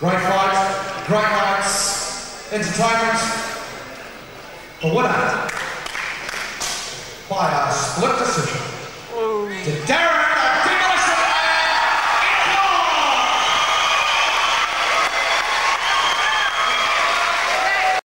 Great fights, great nights, entertainment. The what? by a split decision.